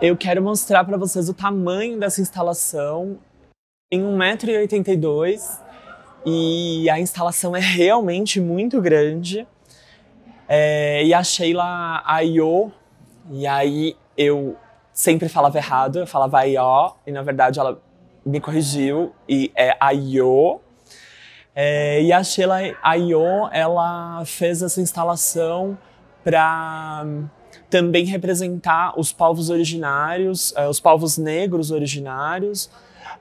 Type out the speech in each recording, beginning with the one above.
Eu quero mostrar para vocês o tamanho dessa instalação. Tem 1,82m e a instalação é realmente muito grande. É, e a Sheila Ayo, e aí eu sempre falava errado, eu falava Ayo, e na verdade ela me corrigiu, e é Ayo. É, e a Sheila Ayo, ela fez essa instalação para também representar os povos originários, uh, os povos negros originários.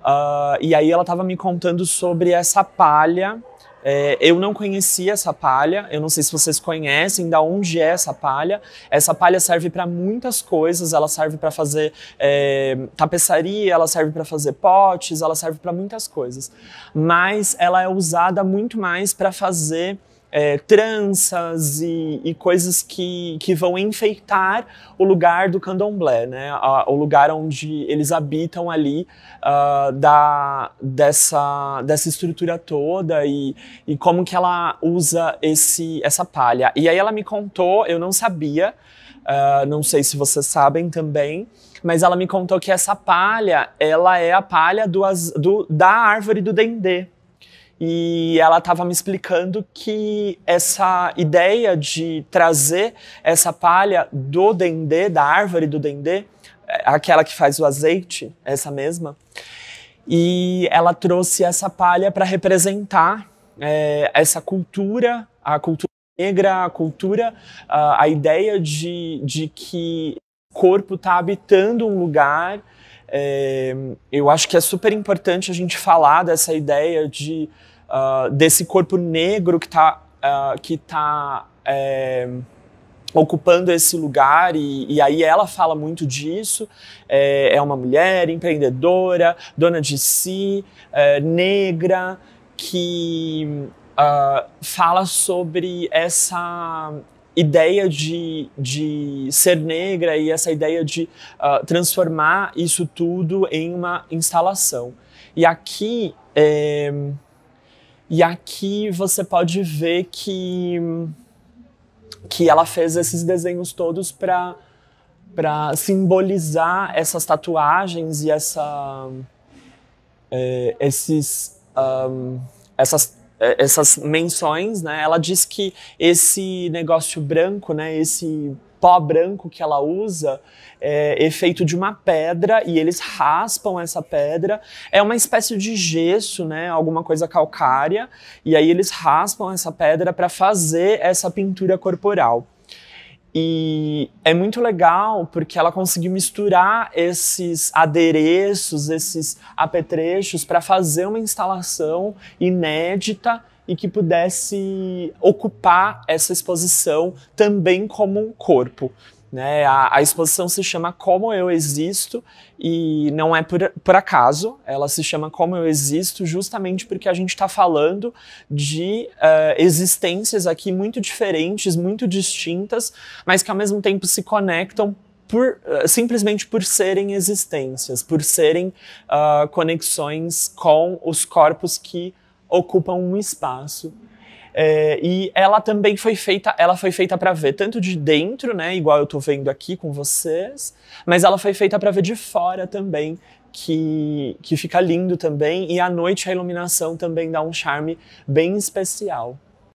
Uh, e aí ela estava me contando sobre essa palha. É, eu não conhecia essa palha, eu não sei se vocês conhecem da onde é essa palha. Essa palha serve para muitas coisas, ela serve para fazer é, tapeçaria, ela serve para fazer potes, ela serve para muitas coisas. Mas ela é usada muito mais para fazer é, tranças e, e, coisas que, que vão enfeitar o lugar do candomblé, né? o lugar onde eles habitam ali uh, da, dessa, dessa estrutura toda e, e como que ela usa esse, essa palha. E aí ela me contou, eu não sabia, uh, não sei se vocês sabem também, mas ela me contou que essa palha, ela é a palha do, do da árvore do dendê e ela estava me explicando que essa ideia de trazer essa palha do dendê, da árvore do dendê, é, aquela que faz o azeite, essa mesma, e ela trouxe essa palha para representar é, essa cultura, a cultura negra, a cultura, a, a ideia de, de que o corpo está habitando um lugar. É, eu acho que é super importante a gente falar dessa ideia de uh, desse corpo negro que está uh, que tá, é, ocupando esse lugar e, e, aí ela fala muito disso. É, é, uma mulher empreendedora, dona de si, é, negra, que uh, fala sobre essa ideia de, de ser negra e essa ideia de uh, transformar isso tudo em uma instalação. E aqui é, e aqui você pode ver que, que ela fez esses desenhos todos para para simbolizar essas tatuagens e essa é, esses um, essas é, essas menções, né? Ela diz que esse negócio branco, né? Esse pó branco que ela usa é, é, feito de uma pedra e eles raspam essa pedra. É uma espécie de gesso, né? Alguma coisa calcária. E aí eles raspam essa pedra para fazer essa pintura corporal. E é muito legal porque ela conseguiu misturar esses adereços, esses apetrechos para fazer uma instalação inédita e que pudesse ocupar essa exposição também como um corpo. Né? A, a, exposição se chama Como Eu Existo e não é por, por acaso, ela se chama Como Eu Existo justamente porque a gente está falando de uh, existências aqui muito diferentes, muito distintas, mas que ao mesmo tempo se conectam por, uh, simplesmente por serem existências, por serem uh, conexões com os corpos que ocupam um espaço. É, e ela também foi feita, ela foi feita para ver tanto de dentro, né, igual eu estou vendo aqui com vocês, mas ela foi feita para ver de fora também, que, que fica lindo também, e à noite a iluminação também dá um charme bem especial.